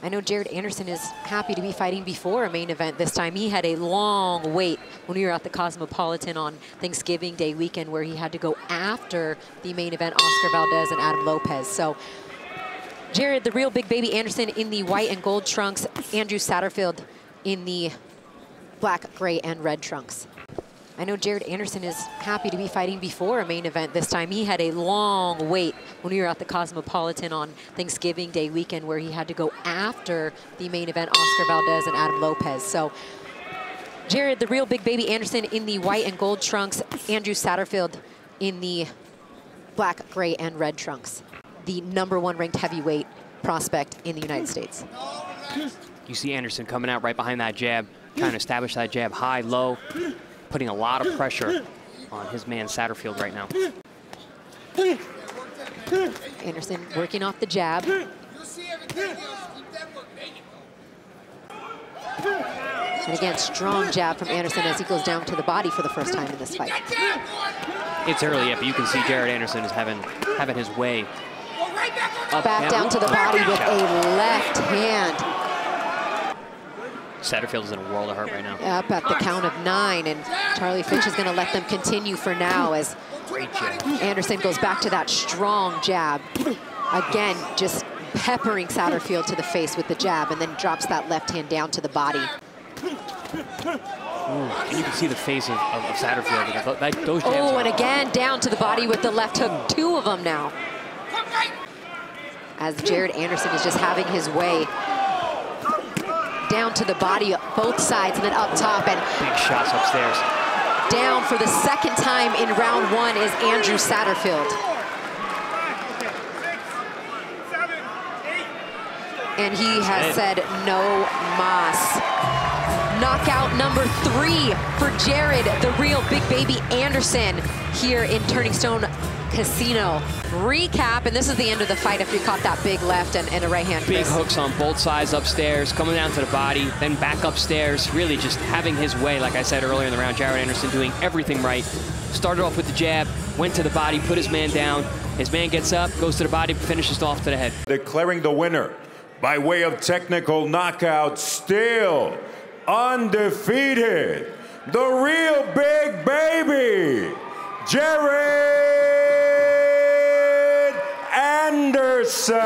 I know Jared Anderson is happy to be fighting before a main event this time. He had a long wait when we were at the Cosmopolitan on Thanksgiving Day weekend where he had to go after the main event, Oscar Valdez and Adam Lopez. So Jared, the real big baby Anderson in the white and gold trunks, Andrew Satterfield in the black, gray, and red trunks. I know Jared Anderson is happy to be fighting before a main event this time. He had a long wait when we were at the Cosmopolitan on Thanksgiving Day weekend where he had to go after the main event, Oscar Valdez and Adam Lopez. So Jared, the real big baby Anderson in the white and gold trunks, Andrew Satterfield in the black, gray, and red trunks. The number one ranked heavyweight prospect in the United States. You see Anderson coming out right behind that jab, trying to establish that jab high, low, putting a lot of pressure on his man Satterfield right now. Anderson working off the jab. And again, strong jab from Anderson as he goes down to the body for the first time in this fight. It's early yet, but you can see Jared Anderson is having having his way. Back down to the body with a left hand. Satterfield is in a world of hurt right now. Up at the count of nine, and Charlie Fitch is going to let them continue for now as Anderson goes back to that strong jab. Again, just peppering Satterfield to the face with the jab, and then drops that left hand down to the body. Ooh, you can see the face of, of, of Satterfield. That, those oh, and again, down to the body with the left hook. Two of them now. As Jared Anderson is just having his way down to the body, of both sides, and then up top. And Big shots upstairs. Down for the second time in round one is Andrew Satterfield. And he has said no mas. Knockout number three for Jared, the real big baby Anderson here in Turning Stone Casino. Recap, and this is the end of the fight after you caught that big left and, and a right hand. Big hooks on both sides upstairs, coming down to the body, then back upstairs, really just having his way, like I said earlier in the round. Jared Anderson doing everything right. Started off with the jab, went to the body, put his man down. His man gets up, goes to the body, finishes off to the head. Declaring the winner by way of technical knockout, still undefeated, the real big baby, Jared Anderson.